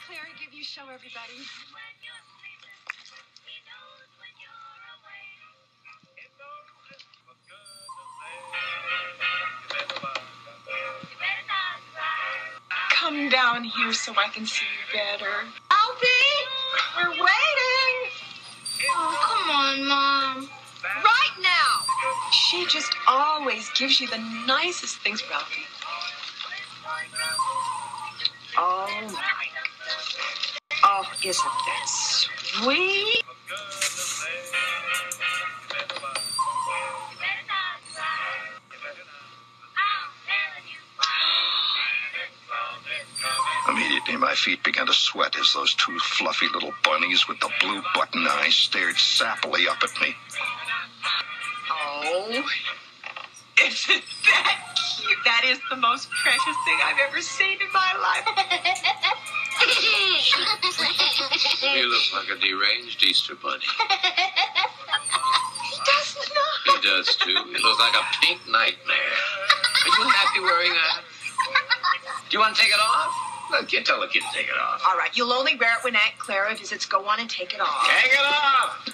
Clary give you show everybody? Come down here so I can see you better. Ralphie, we're waiting. Oh, come on, Mom. Right now. She just always gives you the nicest things, Ralphie. Isn't that sweet? Immediately, my feet began to sweat as those two fluffy little bunnies with the blue button eyes stared sappily up at me. Oh, isn't that cute? That is the most precious thing I've ever seen in my life. You look like a deranged Easter bunny. He doesn't. He does too. He looks like a pink nightmare. Are you happy wearing that? Do you want to take it off? Look, kid, tell the kid to take it off. All right, you'll only wear it when Aunt Clara visits. Go on and take it off. Take it off!